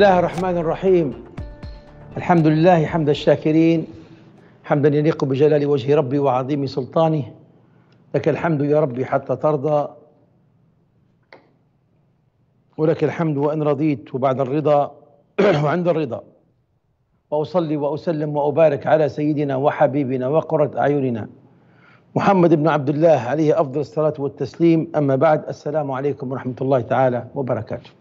الله الرحمن الرحيم. الحمد لله حمد الشاكرين. حمدا يليق بجلال وجه ربي وعظيم سلطانه. لك الحمد يا ربي حتى ترضى. ولك الحمد وإن رضيت وبعد الرضا. وعند الرضا. وأصلي وأسلم وأبارك على سيدنا وحبيبنا وقرة أعيننا. محمد بن عبد الله عليه أفضل الصلاة والتسليم. أما بعد السلام عليكم ورحمة الله تعالى وبركاته.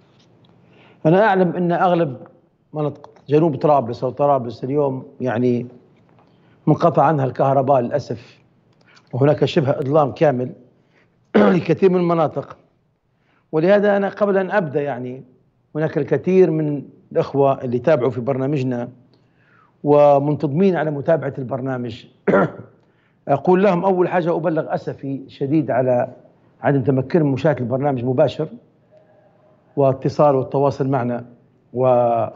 أنا أعلم أن أغلب مناطق جنوب طرابلس أو طرابلس اليوم يعني منقطع عنها الكهرباء للأسف. وهناك شبه إظلام كامل لكثير من المناطق. ولهذا أنا قبل أن أبدأ يعني هناك الكثير من الأخوة اللي تابعوا في برنامجنا ومنتظمين على متابعة البرنامج أقول لهم أول حاجة أبلغ أسفي شديد على عدم تمكن من مشاهدة البرنامج مباشر. واتصال والتواصل معنا وابداء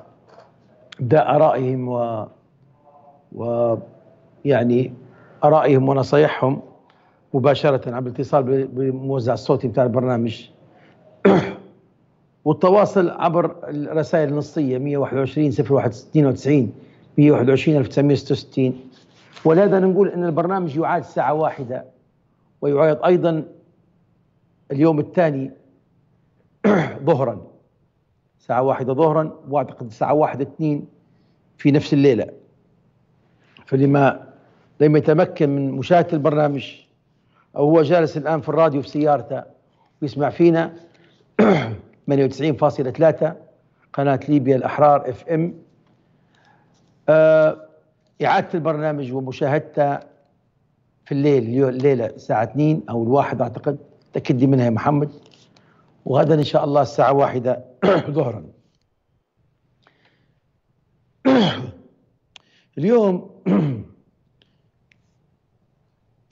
ارائهم و ويعني ارائهم ونصايحهم مباشرة عبر الاتصال بالموزع الصوتي بتاع البرنامج. والتواصل عبر الرسائل النصية 121 061 121 1966 ولهذا نقول إن البرنامج يعاد الساعة واحدة ويعاد أيضا اليوم الثاني ظهرا. الساعة واحدة ظهرا وأعتقد الساعة واحدة اثنين في نفس الليلة. فاللي ما لم يتمكن من مشاهدة البرنامج أو هو جالس الآن في الراديو في سيارته ويسمع فينا 98.3 قناة ليبيا الأحرار إف إم. آه إعادة البرنامج ومشاهدته في الليل الليلة الساعة 2 أو الواحد أعتقد تأكد منها يا محمد. وغدا إن شاء الله الساعة واحدة ظهرا. اليوم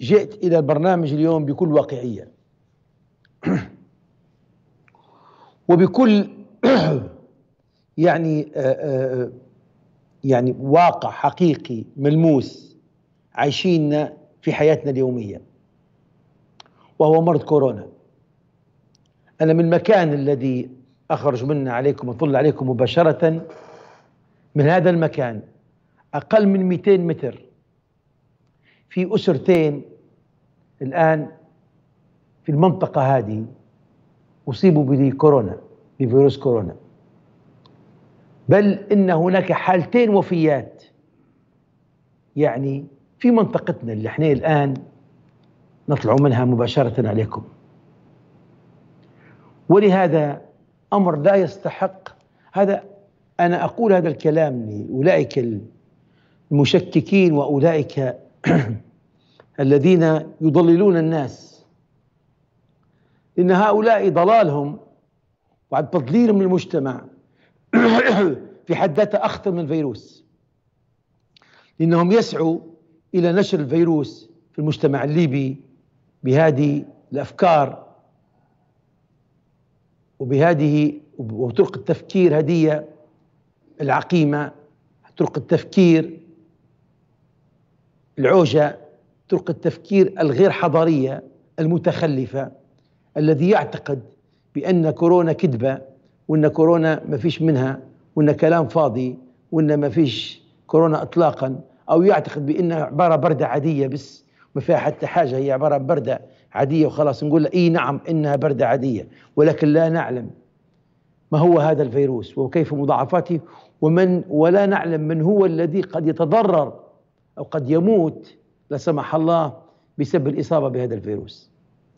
جئت إلى البرنامج اليوم بكل واقعية. وبكل يعني يعني واقع حقيقي ملموس عايشين في حياتنا اليومية وهو مرض كورونا. أنا من المكان الذي أخرج منه عليكم وأطل عليكم مباشرة من هذا المكان. أقل من 200 متر. في أسرتين الآن في المنطقة هذه أصيبوا بكورونا بفيروس كورونا. بل إن هناك حالتين وفيات. يعني في منطقتنا اللي إحنا الآن نطلع منها مباشرة عليكم. ولهذا أمر لا يستحق. هذا أنا أقول هذا الكلام لأولئك المشككين وأولئك الذين يضللون الناس. إن هؤلاء ضلالهم وعد تضليلهم للمجتمع في حد ذاته أخطر من الفيروس. لأنهم يسعوا إلى نشر الفيروس في المجتمع الليبي بهذه الأفكار. وبهذه وطرق التفكير هدية العقيمة طرق التفكير العوجة طرق التفكير الغير حضارية المتخلفة الذي يعتقد بأن كورونا كذبة وأن كورونا ما فيش منها وأن كلام فاضي وأن ما فيش كورونا إطلاقا أو يعتقد بأنها عبارة بردة عادية بس ما فيها حتى حاجة هي عبارة بردة عادية وخلاص نقول إي نعم إنها بردة عادية ولكن لا نعلم ما هو هذا الفيروس وكيف مضاعفاته ومن ولا نعلم من هو الذي قد يتضرر أو قد يموت لا سمح الله بسبب الإصابة بهذا الفيروس.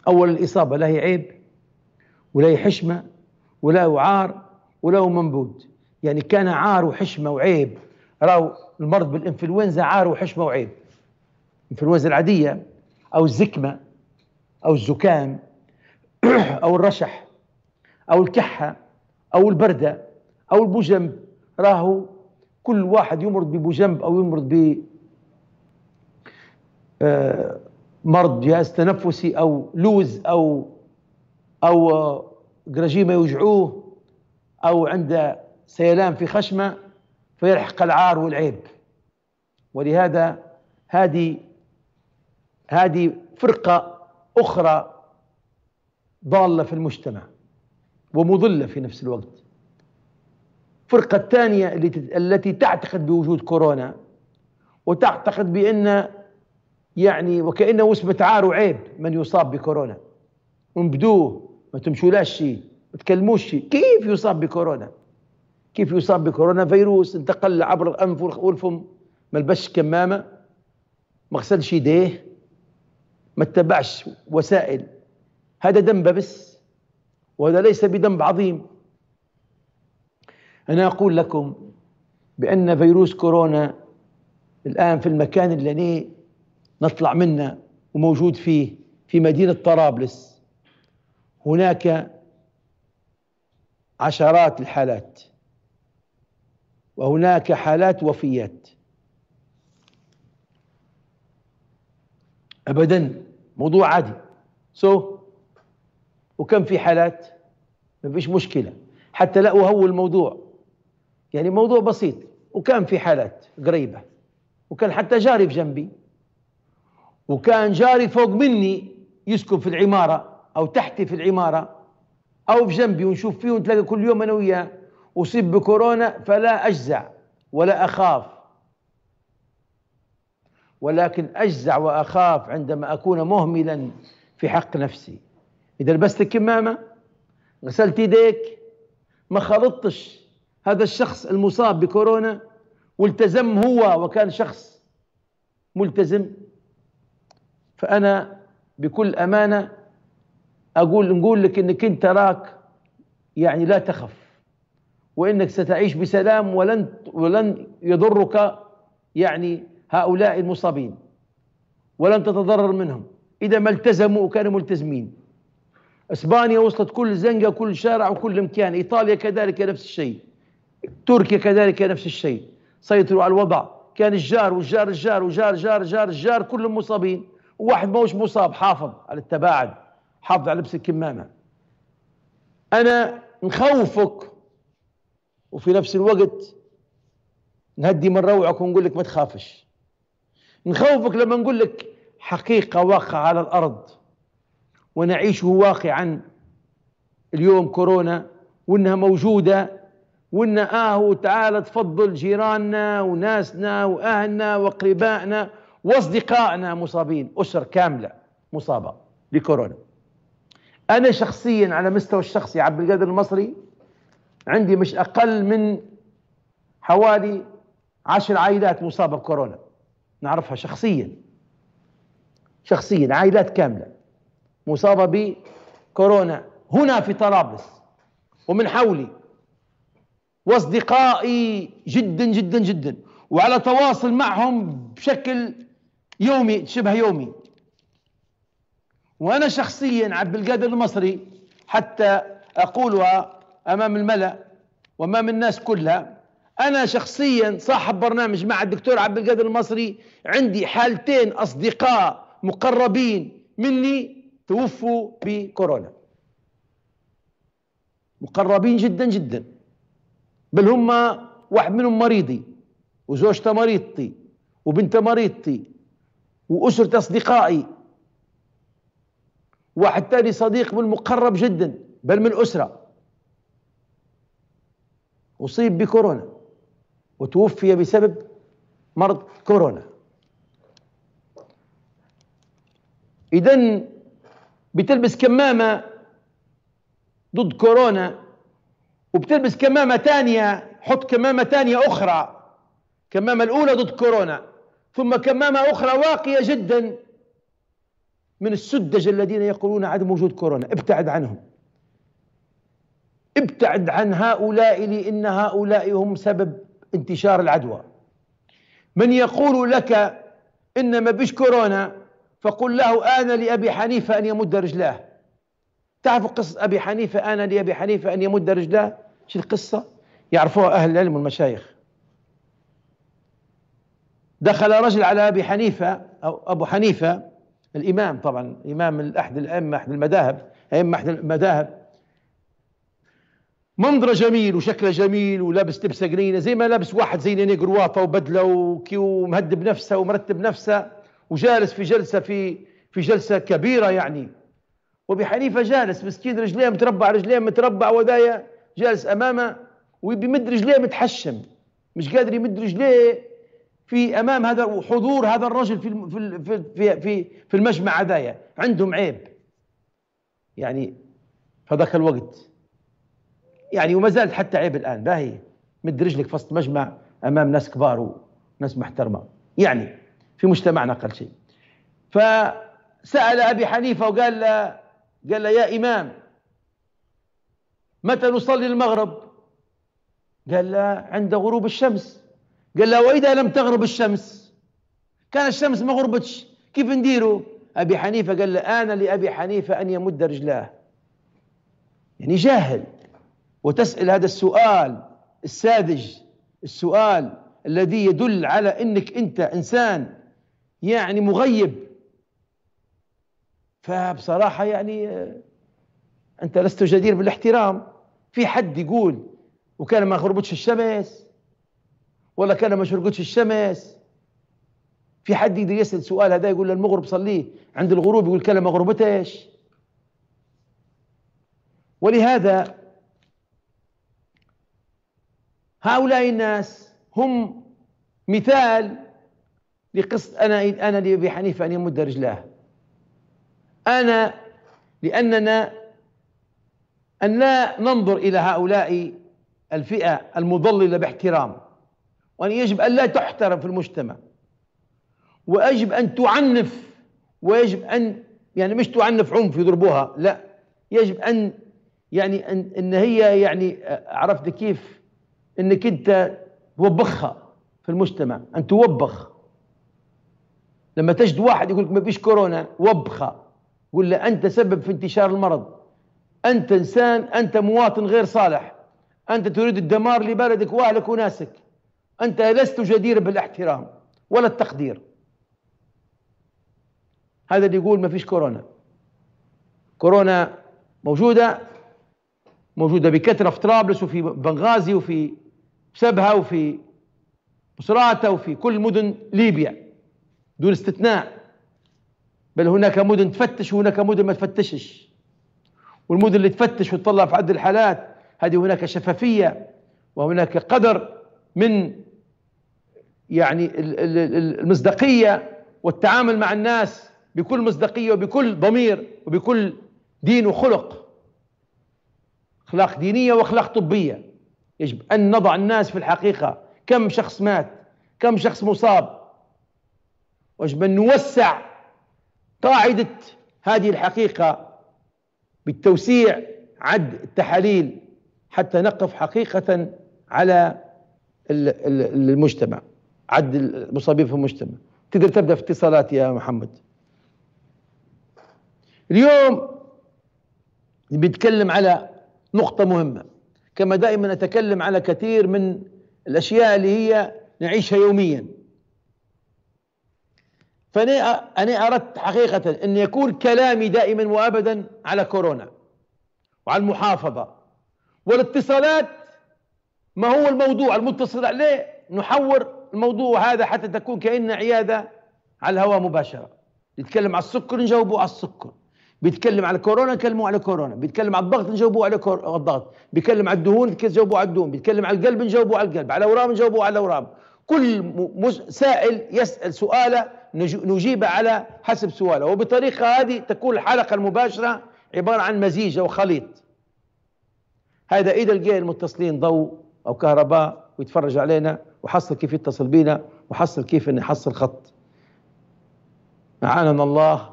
اول الإصابة لا هي عيب ولا هي حشمة ولا عار ولا هو منبود، يعني كان عار وحشمة وعيب رأوا المرض بالإنفلونزا عار وحشمة وعيب. الانفلونزا العادية أو الزكمة أو الزكام أو الرشح أو الكحة أو البردة أو البوجنب. راهو كل واحد يمرض ببوجنب أو يمرض ب آه، مرض جهاز تنفسي أو لوز أو أو جراجيمة يوجعوه أو عنده سيلان في خشمة فيلحق العار والعيب. ولهذا هذه هذه فرقة أخرى ضالة في المجتمع ومضلة في نفس الوقت. الفرقة الثانية التي تعتقد بوجود كورونا وتعتقد بأن يعني وكأنه اسمه عار وعيب من يصاب بكورونا. انبدوه ما تمشولاش شيء ما تكلموش شيء. كيف يصاب بكورونا؟ كيف يصاب بكورونا فيروس انتقل عبر الأنف والفم ما لبسش كمامة ما غسلش يديه ما اتبعش وسائل. هذا ذنب بس وهذا ليس بذنب عظيم. أنا أقول لكم بأن فيروس كورونا الآن في المكان الذي نطلع منه وموجود فيه في مدينة طرابلس. هناك عشرات الحالات وهناك حالات وفيات. ابدا موضوع عادي. سو so, وكم في حالات؟ ما فيش مشكلة. حتى لا أهول الموضوع. يعني موضوع بسيط. وكان في حالات قريبة. وكان حتى جاري في جنبي. وكان جاري فوق مني يسكن في العمارة أو تحتي في العمارة أو في جنبي ونشوف فيه ونتلاقى كل يوم أنا وياه. اصيب بكورونا فلا أجزع ولا أخاف. ولكن أجزع وأخاف عندما أكون مهملا في حق نفسي. إذا لبست الكمامة غسلت يديك ما خلطتش هذا الشخص المصاب بكورونا والتزم هو وكان شخص ملتزم فأنا بكل أمانة أقول نقول لك إنك إنت راك يعني لا تخف وإنك ستعيش بسلام ولن ولن يضرك يعني هؤلاء المصابين ولن تتضرر منهم. إذا ما التزموا وكانوا ملتزمين. إسبانيا وصلت كل زنقة كل شارع وكل مكان. إيطاليا كذلك نفس الشيء. تركيا كذلك نفس الشيء. سيطروا على الوضع. كان الجار والجار الجار وجار جار جار الجار كلهم مصابين. وواحد ما هوش مصاب حافظ على التباعد حافظ على لبس الكمامة. أنا نخوفك وفي نفس الوقت نهدي من روعك ونقول لك ما تخافش. نخوفك لما نقول لك حقيقة واقعة على الأرض ونعيشه واقعا. اليوم كورونا وإنها موجودة وإن آه تعال تفضل جيراننا وناسنا وأهلنا وأقربائنا وأصدقائنا مصابين. أسر كاملة مصابة بكورونا. أنا شخصيا على مستوى الشخصي عبد القادر المصري عندي مش أقل من حوالي عشر عائلات مصابة بكورونا. نعرفها شخصيا. شخصيا عائلات كاملة. مصابة بكورونا. هنا في طرابلس. ومن حولي. وأصدقائي جدا جدا جدا. وعلى تواصل معهم بشكل يومي شبه يومي. وأنا شخصيا عبد القادر المصري حتى أقولها أمام الملأ وأمام الناس كلها أنا شخصيا صاحب برنامج مع الدكتور عبد القادر المصري عندي حالتين أصدقاء مقربين مني توفوا بكورونا. مقربين جدا جدا. بل هم واحد منهم مريضي وزوجته مريضتي وبنته مريضتي وأسرة أصدقائي. واحد ثاني صديق من مقرب جدا بل من الأسرة. أصيب بكورونا. وتوفي بسبب مرض كورونا. إذا بتلبس كمامة ضد كورونا وبتلبس كمامة ثانية حط كمامة ثانية أخرى كمامة الأولى ضد كورونا ثم كمامة أخرى واقية جدا من السدج الذين يقولون عدم وجود كورونا. ابتعد عنهم. ابتعد عن هؤلاء لأن هؤلاء هم سبب انتشار العدوى. من يقول لك إن ما بيش كورونا فقل له آن لأبي حنيفة أن يمد رجلاه. تعرفوا قصة أبي حنيفة؟ آن لأبي حنيفة أن يمد رجلاه؟ شو القصة؟ يعرفوها أهل العلم والمشايخ. دخل رجل على أبي حنيفة أو أبو حنيفة الإمام طبعا إمام أحد الأئمة أحد المذاهب أئمة أحد المذاهب منظره جميل وشكله جميل ولابس لبسه قنينه زي ما لابس واحد زي قرواطه وبدلة ومهدب نفسه ومرتب نفسه وجالس في جلسة في في جلسة كبيرة يعني. وأبي حنيفة جالس مسكين رجليه متربع رجليه متربع ودايا جالس أمامه وبيمد رجليه متحشم. مش قادر يمد رجليه في أمام هذا حضور هذا الرجل في في في في, في المجمع هدايا عندهم عيب. يعني في ذاك الوقت يعني وما زالت حتى عيب الآن. باهي مد رجلك في وسط مجمع أمام ناس كبار وناس محترمة. يعني في مجتمعنا أقل شيء. فسأل أبي حنيفة وقال له قال له يا إمام متى نصلي المغرب؟ قال له عند غروب الشمس. قال له وإذا لم تغرب الشمس؟ كان الشمس ما غربتش كيف نديروا أبي حنيفة قال له أنا لأبي حنيفة أن يمد رجلاه. يعني جاهل. وتسأل هذا السؤال الساذج السؤال الذي يدل على إنك أنت إنسان يعني مغيب. فبصراحة يعني أنت لست جدير بالاحترام. في حد يقول وكان ما غربتش الشمس ولا كان ما شرقتش الشمس. في حد يقدر يسأل سؤال هذا يقول للمغرب صليه عند الغروب يقول كان ما غربتش. ولهذا هؤلاء الناس هم مثال لقصة أنا أنا لأبي حنيفة أن يمد رجلاه. أنا لأننا أن لا ننظر إلى هؤلاء الفئة المضللة باحترام وأن يجب أن لا تحترم في المجتمع ويجب أن تعنف ويجب أن يعني مش تعنف عنف يضربوها لا يجب أن يعني أن, أن هي يعني عرفت كيف؟ أنك أنت توبخها في المجتمع أن توبخ. لما تجد واحد يقول لك ما فيش كورونا وبخه قول له أنت سبب في انتشار المرض. أنت إنسان أنت مواطن غير صالح. أنت تريد الدمار لبلدك وأهلك وناسك. أنت لست جدير بالاحترام ولا التقدير. هذا اللي يقول ما فيش كورونا. كورونا موجودة موجودة بكثرة في طرابلس وفي بنغازي وفي سبها وفي مصراتة وفي كل مدن ليبيا دون استثناء. بل هناك مدن تفتش وهناك مدن ما تفتشش. والمدن اللي تفتش وتطلع في عدد الحالات هذه هناك شفافية وهناك قدر من يعني المصداقية والتعامل مع الناس بكل مصداقية وبكل ضمير وبكل دين وخلق. أخلاق دينية وأخلاق طبية. يجب أن نضع الناس في الحقيقة. كم شخص مات؟ كم شخص مصاب؟ ويجب أن نوسع قاعدة هذه الحقيقة بالتوسيع عد التحاليل حتى نقف حقيقة على المجتمع عد المصابين في المجتمع. تقدر تبدأ في اتصالات يا محمد. اليوم بنتكلم على نقطة مهمة. كما دائما نتكلم على كثير من الأشياء اللي هي نعيشها يوميا. فأنا أنا أردت حقيقة أن يكون كلامي دائما وأبدا على كورونا وعلى المحافظة. والاتصالات ما هو الموضوع المتصل عليه؟ نحور الموضوع هذا حتى تكون كأن عيادة على الهواء مباشرة. نتكلم على السكر نجاوبه على السكر. بيتكلم على كورونا نكلمه على كورونا بيتكلم على الضغط نجاوبه على الضغط بيتكلم على الدهون نجاوبه على الدهون بيتكلم على القلب نجاوبه على القلب على الأورام نجاوبه على الأورام. كل سائل يسأل سؤاله نجيب على حسب سؤاله. وبطريقة هذه تكون الحلقة المباشرة عبارة عن مزيج أو خليط. هذا إذا لقى المتصلين ضوء أو كهرباء ويتفرج علينا وحصل كيف يتصل بينا وحصل كيف يحصل خط. أعاننا الله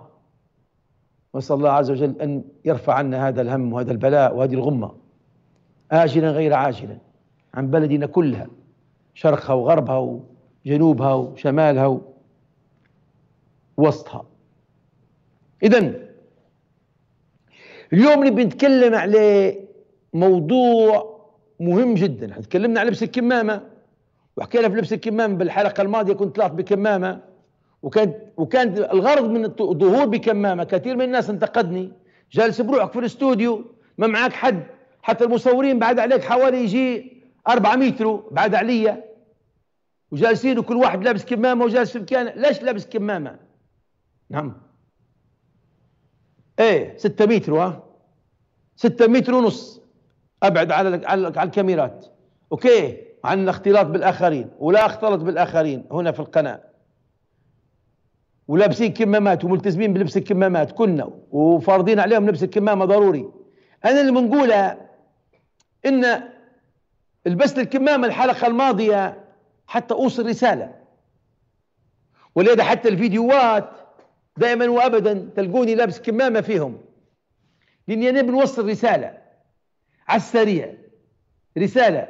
واسال الله عز وجل أن يرفع عنا هذا الهم وهذا البلاء وهذه الغمة. آجلا غير عاجلا عن بلدنا كلها شرقها وغربها وجنوبها وشمالها ووسطها. اذا اليوم نبي نتكلم عليه موضوع مهم جدا. تكلمنا عن لبس الكمامة وحكينا في لبس الكمامة بالحلقة الماضية كنت طلعت بكمامة وكان وكان الغرض من الظهور بكمامة. كثير من الناس انتقدني. جالس بروحك في الاستوديو ما معك حد. حتى المصورين بعد عليك حوالي يجي 4 متر بعد عليا. وجالسين وكل واحد لابس كمامة وجالس في مكان. ليش لابس كمامة؟ نعم. إيه 6 متر ها؟ 6 متر ونص. أبعد على على الكاميرات. أوكي. عندنا اختلاط بالآخرين. ولا اختلط بالآخرين هنا في القناة. ولابسين كمامات وملتزمين بلبس الكمامات كنا وفارضين عليهم لبس الكمامة ضروري. أنا اللي بنقولها إن لبست الكمامه الحلقة الماضية حتى أوصل رسالة. ولذا حتى الفيديوهات دائما وابدا تلقوني لابس كمامة فيهم. لأني أنا بنوصل رسالة على السريع. رسالة.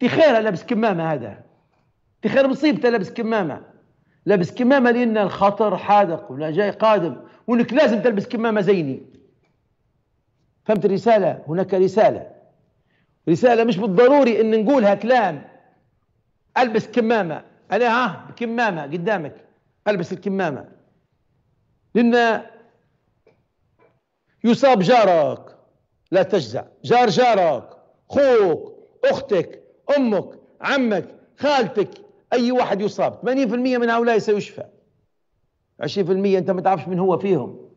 تخير لابس كمامة هذا. تخير مصيبته لابس كمامة. لابس كمامة لأن الخطر حادق ولا جاي قادم وإنك لازم تلبس كمامة زيني. فهمت الرسالة؟ هناك رسالة. رسالة مش بالضروري إن نقولها كلام. ألبس كمامة. أنا ها بكمامة قدامك. ألبس الكمامة. لأن يصاب جارك. لا تجزع. جار جارك. خوك أختك أمك عمك خالتك. أي واحد يصاب 80% من هؤلاء سيشفى. 20% أنت ما تعرفش من هو فيهم.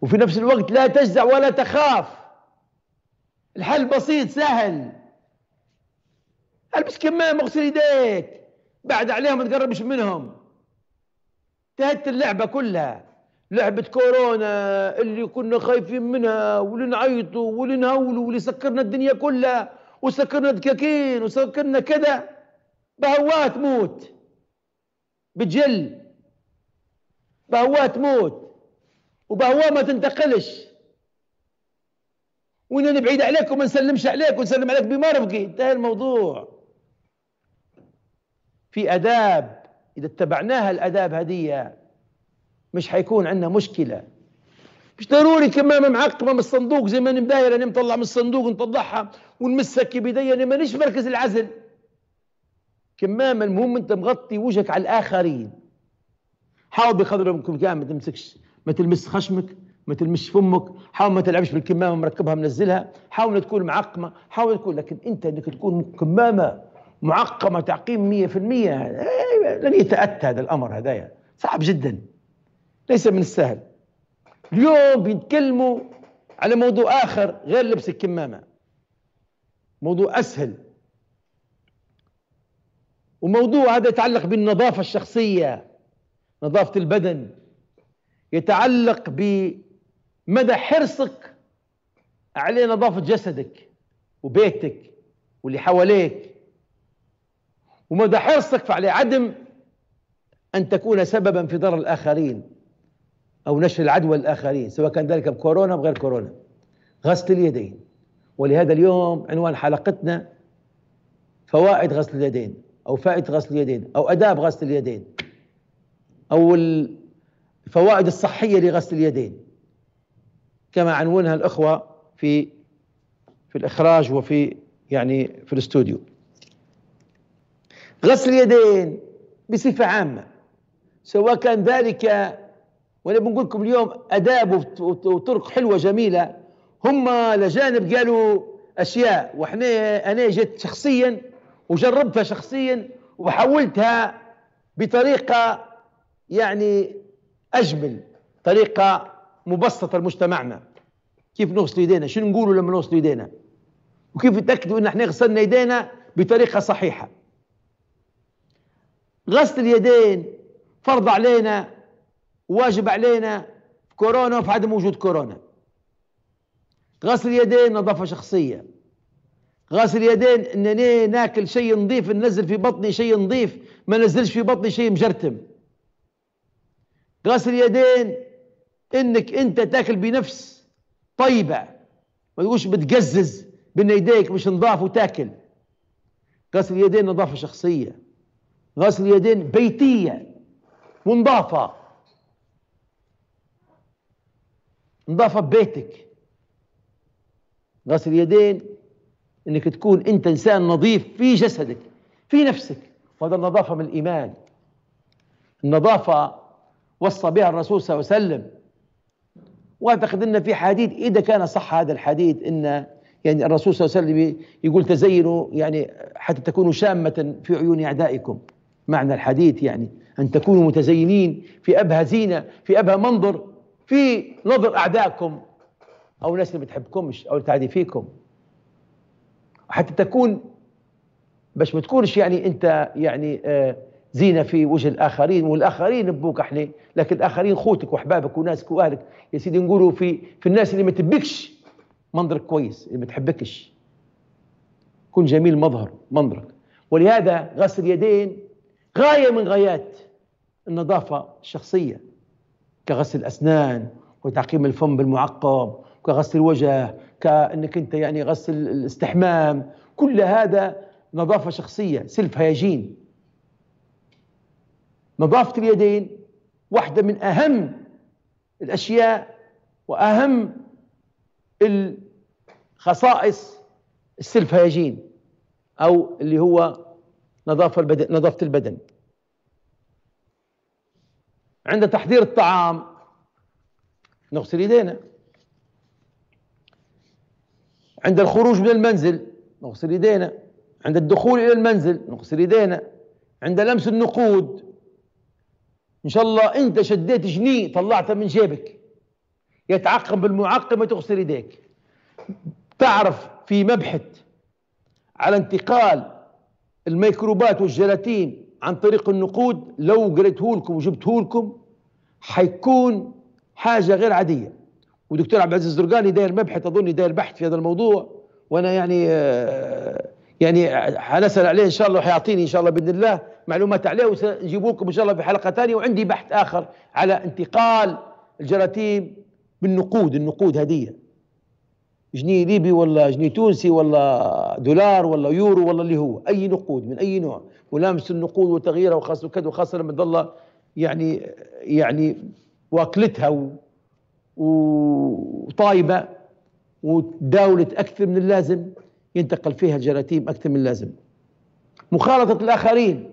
وفي نفس الوقت لا تجزع ولا تخاف. الحل بسيط سهل. ألبس كمامه اغسل يديك. بعد عليهم ما تقربش منهم. انتهت اللعبة كلها. لعبة كورونا اللي كنا خايفين منها واللي نعيطوا واللي نهولوا واللي سكرنا الدنيا كلها وسكرنا دكاكين وسكرنا كذا. بهوات موت بتجل بهوات موت. وبهواه ما تنتقلش. وإننا نبعد عليك وما نسلمش عليك ونسلم عليك بمرفقي انتهى الموضوع. في آداب إذا اتبعناها الآداب هدية مش حيكون عندنا مشكلة. مش ضروري كمامة معقمة من الصندوق زي ما مداير أنا مطلع من الصندوق نطلعها ونمسك بيدي أنا مانيش مركز العزل. كمامة المهم أنت مغطي وجهك على الآخرين. حاول بقدر الإمكان ما تمسكش ما تلمس خشمك ما تلمش فمك حاول ما تلعبش بالكمامة مركبها منزلها حاول تكون معقمة حاول تكون لكن أنت إنك تكون كمامة معقمة تعقيم 100% إيه، لن يتأتى هذا الأمر هدايا صعب جدا. ليس من السهل. اليوم بيتكلموا على موضوع آخر غير لبس الكمامة. موضوع أسهل. وموضوع هذا يتعلق بالنظافة الشخصية نظافة البدن يتعلق بمدى حرصك على نظافة جسدك وبيتك واللي حواليك ومدى حرصك على عدم أن تكون سببا في ضرر الآخرين أو نشر العدوى للآخرين سواء كان ذلك بكورونا أو بغير كورونا. غسل اليدين ولهذا اليوم عنوان حلقتنا فوائد غسل اليدين. أو فائدة غسل اليدين أو أداب غسل اليدين أو الفوائد الصحية لغسل اليدين. كما عنونها الأخوة في في الإخراج وفي يعني في الاستوديو. غسل اليدين بصفة عامة سواء كان ذلك وأنا بنقول لكم اليوم أداب وطرق حلوة جميلة. هم لجانب قالوا أشياء وإحنا أنا جيت شخصيا وجربتها شخصيا وحولتها بطريقة يعني أجمل طريقة مبسطة لمجتمعنا. كيف نغسل يدينا؟ شنو نقولوا لما نغسل يدينا؟ وكيف نتأكدوا إن إحنا غسلنا يدينا بطريقة صحيحة؟ غسل اليدين فرض علينا واجب علينا في كورونا وفي عدم وجود كورونا. غسل اليدين نظافة شخصية. غسل اليدين إنني ناكل شيء نظيف ننزل في بطني شيء نظيف ما نزلش في بطني شيء مجرتم. غسل اليدين إنك أنت تاكل بنفس طيبة ما تقولش بتقزز بين يديك مش نظاف وتاكل. غسل اليدين نظافة شخصية غسل اليدين بيتية ونظافة نظافة ببيتك. غسل اليدين إنك تكون أنت إنسان نظيف في جسدك في نفسك. وهذا النظافة من الإيمان. النظافة وصى بها الرسول صلى الله عليه وسلم. وأعتقد إن في حديث إذا كان صح هذا الحديث إن يعني الرسول صلى الله عليه وسلم يقول تزينوا يعني حتى تكونوا شامة في عيون أعدائكم. معنى الحديث يعني أن تكونوا متزينين في أبهى زينة في أبهى منظر في نظر أعدائكم. أو الناس اللي بتحبكمش أو اللي فيكم. وحتى تكون باش ما تكونش يعني انت يعني آه زينة في وجه الآخرين والآخرين بوك إحنا لكن الآخرين خوتك وأحبابك وناسك وأهلك. يا سيدي نقولوا في في الناس اللي ما تبكش منظرك كويس اللي ما تحبكش. كن جميل مظهر منظرك. ولهذا غسل اليدين غاية من غايات النظافة الشخصية كغسل الأسنان وتعقيم الفم بالمعقم كغسل الوجه كأنك أنت يعني غسل الاستحمام. كل هذا نظافة شخصية سلف هيجين. نظافة اليدين واحدة من أهم الأشياء وأهم الخصائص السلفهيجين أو اللي هو نظافة البدن نظافة البدن. عند تحضير الطعام نغسل يدينا. عند الخروج من المنزل نغسل يدينا. عند الدخول إلى المنزل نغسل يدينا. عند لمس النقود إن شاء الله أنت شديت جنيه طلعته من جيبك. يتعقم بالمعقم تغسل يديك. تعرف في مبحث على انتقال الميكروبات والجيلاتين عن طريق النقود لو قريته لكم وجبته لكم حيكون حاجة غير عادية. ودكتور عبد العزيز الزرقاني داير مبحث أظن داير بحث في هذا الموضوع. وأنا يعني آه، يعني حنسال عليه إن شاء الله وحيعطيني إن شاء الله بإذن الله معلومات عليه وسنجيب لكم إن شاء الله في حلقة ثانية. وعندي بحث آخر على انتقال الجراثيم بالنقود النقود هديه جنيه ليبي ولا جنيه تونسي ولا دولار ولا يورو ولا اللي هو أي نقود من أي نوع. ولامس النقود وتغييرها وخاصة وكذا وخاصة لما تظل يعني يعني واكلتها وطايبة وتداولت أكثر من اللازم ينتقل فيها الجراثيم أكثر من اللازم. مخالطة الآخرين.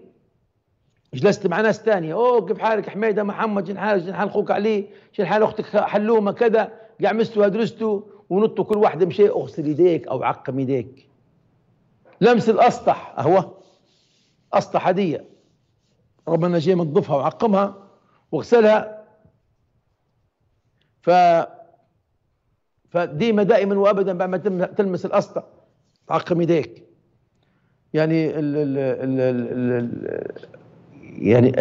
جلست مع ناس ثانية؟ أوه كيف حالك حميدة؟ محمد شن حالك؟ شن حال أخوك علي؟ شن حال أختك حلومة؟ كذا. قعمستوا هدرستوا ونطوا كل واحدة بشيء. أغسل يديك أو عقم يديك لمس الأسطح. أهو. أسطح هدية. ربنا جاي منظفها وعقمها واغسلها ف فديما دائما وابدا بعد ما تلمس الاسطح عقم يديك يعني ال ال ال يعني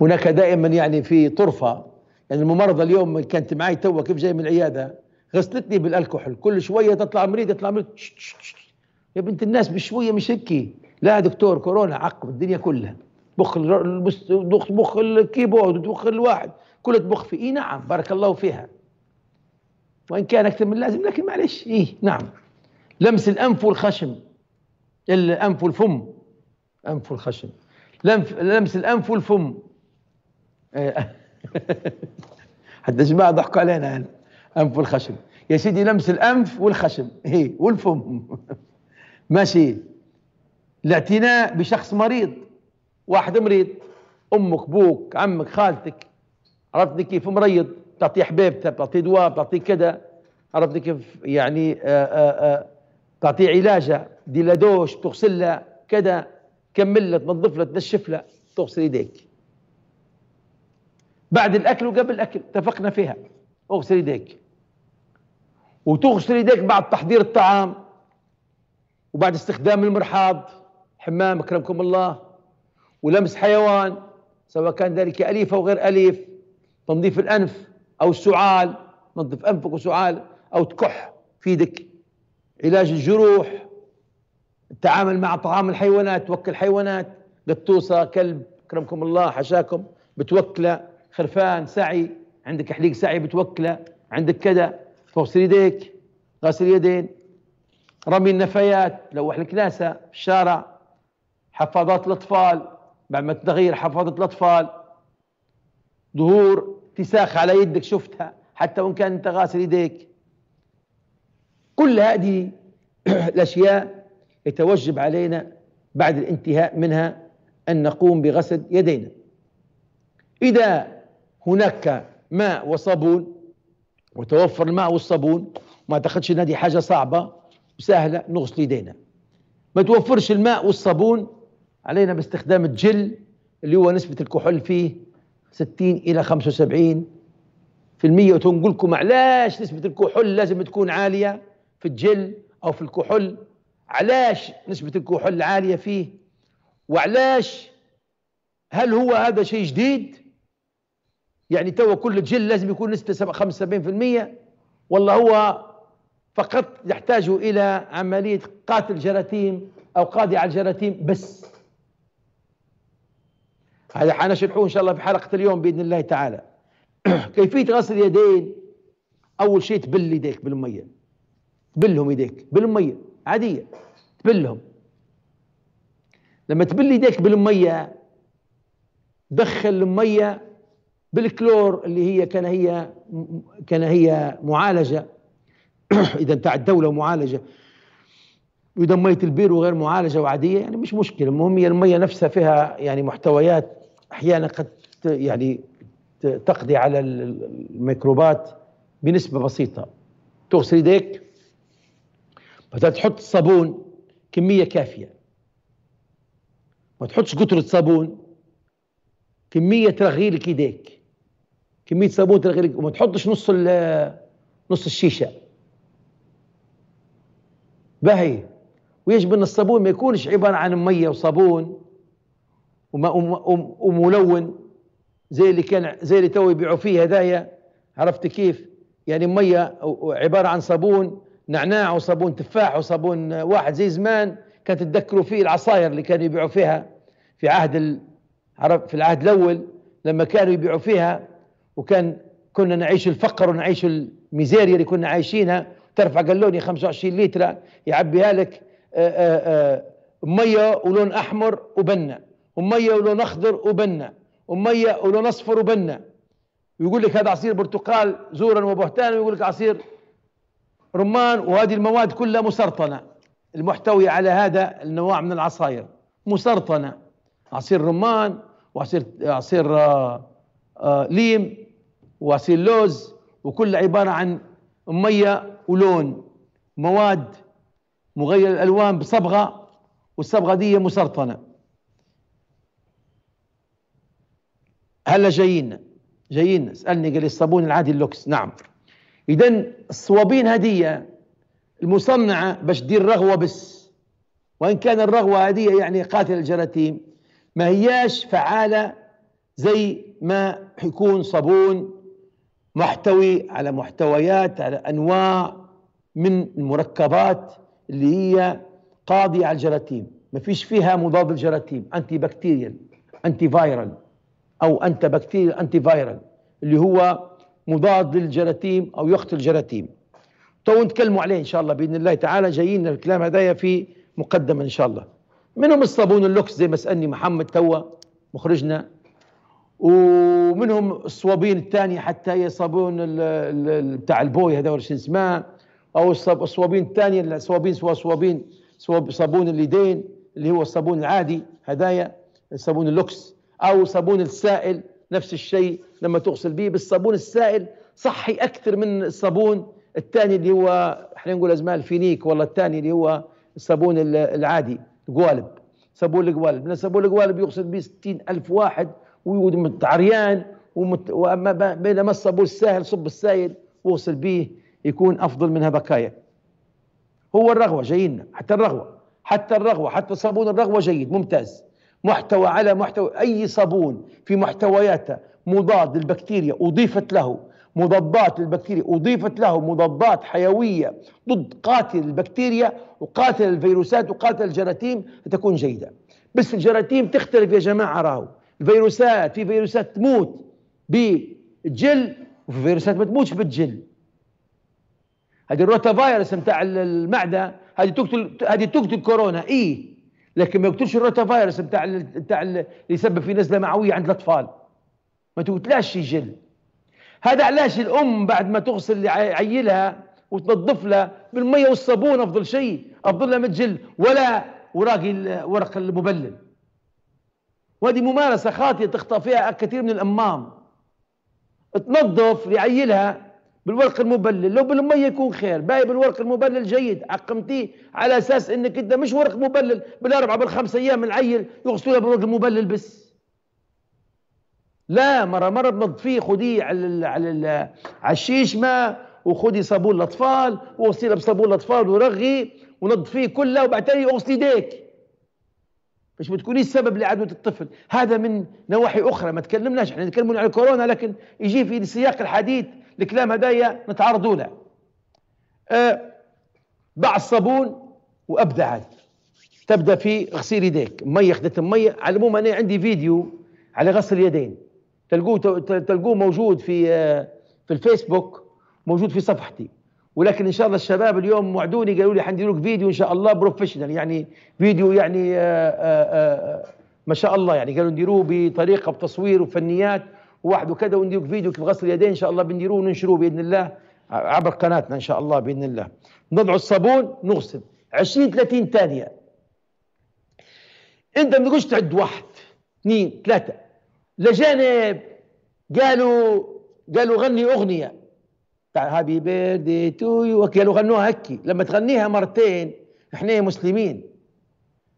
هناك دائما يعني في طرفة. يعني الممرضة اليوم كانت معي تو كيف جاي من العيادة غسلتني بالألكحول كل شوية تطلع مريض يطلع مريض يا بنت الناس بشوية مش هيك لا دكتور كورونا عقم الدنيا كلها. بخ بخ ال keyboard بخ الواحد. كلها تبخ فيه اي نعم بارك الله فيها. وإن كان أكثر من اللازم لكن معلش إيه نعم. لمس الأنف والخشم. الأنف والفم. أنف والخشم. لمس الأنف والفم. حتى جماعة ضحكوا علينا يعني. أنف والخشم. يا سيدي لمس الأنف والخشم. هي والفم. ماشي. الاعتناء بشخص مريض. واحد مريض. أمك بوك عمك خالتك. عرفتني كيف مريض تعطيه حبيبته تعطيه دواء تعطيه كذا. عرفتني كيف يعني آه، آه، آه، تعطيه علاجه ديلادوش تغسلها كذا كمل لها تنظف لها تنشف لها تغسل يديك. بعد الأكل وقبل الأكل اتفقنا فيها اغسل يديك. وتغسل يديك بعد تحضير الطعام وبعد استخدام المرحاض. حمام أكرمكم الله. ولمس حيوان سواء كان ذلك أليف أو غير أليف. تنظيف الأنف أو السعال نظف أنفك وسعال أو تكح في يدك. علاج الجروح التعامل مع طعام الحيوانات توكل حيوانات قطوسة كلب أكرمكم الله حشاكم بتوكلة خرفان سعي عندك حليق سعي بتوكلة عندك كذا تغسل يديك غسل يدين رمي النفايات لوح الكناسة في الشارع حفاضات الأطفال بعد ما تغير حفاضة الأطفال ظهور تساخ على يدك شفتها حتى وإن كان أنت غاسل يديك كل هذه الأشياء يتوجب علينا بعد الانتهاء منها أن نقوم بغسل يدينا. إذا هناك ماء وصابون وتوفر الماء والصابون ما أعتقدش إن هذه حاجة صعبة وسهله نغسل يدينا. ما توفرش الماء والصابون علينا باستخدام الجل اللي هو نسبة الكحول فيه 60 إلى 75 في المية وتنقول لكم علاش نسبة الكحول لازم تكون عالية في الجل أو في الكحول؟ علاش نسبة الكحول عالية فيه؟ وعلاش؟ هل هو هذا شيء جديد؟ يعني تو كل جل لازم يكون نسبة 75% ولا هو فقط يحتاج إلى عملية قاتل جراثيم أو قاضي على الجراثيم بس. هذا حنشرحه إن شاء الله في حلقة اليوم بإذن الله تعالى. كيفية غسل اليدين؟ أول شيء تبل يديك بالمية. تبلهم يديك بالمية عادية. تبلهم. لما تبل يديك بالمية دخل المية بالكلور اللي هي كان هي كان هي معالجة. إذا بتاع الدولة معالجة. وإذا مية البير وغير معالجة وعادية يعني مش مشكلة. المهم هي المية نفسها فيها يعني محتويات أحيانا قد يعني تقضي على الميكروبات بنسبة بسيطة. تغسل يديك. بدها تحط الصابون كمية كافية. ما تحطش قطرة صابون كمية ترغي لك ايديك كمية صابون ترغي لك وما تحطش نص نص الشيشة. باهي. ويجب أن الصابون ما يكونش عبارة عن مية وصابون. وملون زي اللي كان زي اللي تو يبيعوا فيه هدايا. عرفت كيف؟ يعني مية عبارة عن صابون نعناع وصابون تفاح وصابون واحد زي زمان كانت تذكروا فيه العصاير اللي كانوا يبيعوا فيها في عهد ال... في العهد الأول لما كانوا يبيعوا فيها. وكان كنا نعيش الفقر ونعيش الميزيريا اللي كنا عايشينها. ترفع قالوني 25 لتر يعبيها لك آه، آه، آه، مية ولون أحمر وبنة. وميه ولون اخضر وبنه وميه ولون اصفر وبنه ويقول لك هذا عصير برتقال زورا وبهتانا ويقول لك عصير رمان وهذه المواد كلها مسرطنة. المحتويه على هذا النوع من العصائر مسرطنة. عصير رمان وعصير عصير آه آه ليم وعصير لوز وكل عبارة عن ميه ولون مواد مغير الألوان بصبغة والصبغة دي مسرطنة. هلا جايين جايين. اسألني قال لي الصابون العادي اللوكس. نعم. اذا الصوابين هديه المصنعة باش تدير رغوة بس. وإن كان الرغوة هديه يعني قاتل الجراثيم ما هياش فعالة زي ما يكون صابون محتوي على محتويات على أنواع من المركبات اللي هي قاضية على الجراثيم. ما فيش فيها مضاد الجراثيم antibacterial antiviral أو antibacteria antiviral اللي هو مضاد للجراثيم أو يقتل الجراثيم. تو نتكلموا عليه إن شاء الله بإذن الله تعالى. جايين الكلام هذايا في مقدمة إن شاء الله. منهم الصابون اللوكس زي ما سألني محمد توا مخرجنا. ومنهم الصوابين الثانية حتى هي صابون بتاع البوي هذا شو اسمه أو الصوابين الثانية الصوابين سواء صوابين صابون اليدين اللي هو الصابون العادي هدايا الصابون اللوكس. أو صابون السائل نفس الشيء لما تغسل به بالصابون السائل صحي أكثر من الصابون الثاني اللي هو إحنا نقول ازمان الفينيك والله الثاني اللي هو الصابون العادي القوالب. صابون القوالب. لأن صابون القوالب يغسل به 60 ألف واحد ويقعد عريان ومت... وأما بينما الصابون السائل صب السائل واغسل به يكون أفضل منها بكايا هو الرغوة جايين حتى الرغوة حتى الرغوة حتى صابون الرغوة جيد ممتاز. محتوى على محتوى أي صابون في محتوياته مضاد للبكتيريا أضيفت له مضادات للبكتيريا أضيفت له مضادات حيوية ضد قاتل البكتيريا وقاتل الفيروسات وقاتل الجراثيم تكون جيدة. بس الجراثيم تختلف يا جماعة راهو. الفيروسات في فيروسات تموت بالجل وفي فيروسات ما تموتش بالجل. هذه الروتا فايروس نتاع المعدة هذه تقتل هذه تقتل كورونا. اي لكن ما يقتلش الروتا فايروس بتاع بتاع اللي يسبب في نزلة معوية عند الأطفال. ما تقتلاش جل هذا علاش الأم بعد ما تغسل عيلها وتنظف لها بالمية والصابون أفضل شيء أفضل لها متجل ولا وراق ورق المبلل. وهذه ممارسة خاطئة تخطأ فيها كثير من الأمام. تنظف لعيلها بالورق المبلل. لو بالمية يكون خير. باقي بالورق المبلل جيد. عقمتيه على أساس إنك أنت مش ورق مبلل. بالاربعه بالخمس أيام العيل يغسلوها بالورق المبلل بس. لا مرة مرة بنظفيه خديه على ال على ال على الشيش ما وخذي صابون الأطفال واغسليها بصابون الأطفال ورغي ونظفيه كله وبعدين اغسلي يديك مش بتكوني السبب لعدوى الطفل. هذا من نواحي أخرى. ما تكلمناش. إحنا نتكلم عن الكورونا لكن يجي في سياق الحديث الكلام هدايا نتعرضوا له أه باع الصابون وابدعت تبدأ في غسيل يديك. مية اخذت المية. على العموم أنا عندي فيديو على غسل اليدين. تلقوه تلقوه موجود في آه، في الفيسبوك موجود في صفحتي. ولكن إن شاء الله الشباب اليوم وعدوني قالوا لي حندير لك فيديو إن شاء الله professional يعني فيديو يعني آآ آه، آآ آه، ما شاء الله يعني. قالوا نديروه بطريقة بتصوير وفنيات. وواحد وكذا وندير فيديو كيف غسل اليدين إن شاء الله بنديروه وننشروه بإذن الله عبر قناتنا إن شاء الله بإذن الله. نضع الصابون نغسل. 20 30 ثانية. أنت ما تقولش تعد واحد اثنين ثلاثة. لجانب قالوا قالوا غني أغنية. happy birthday to you قالوا غنوها هكي. لما تغنيها مرتين إحنا مسلمين.